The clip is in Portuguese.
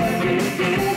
Música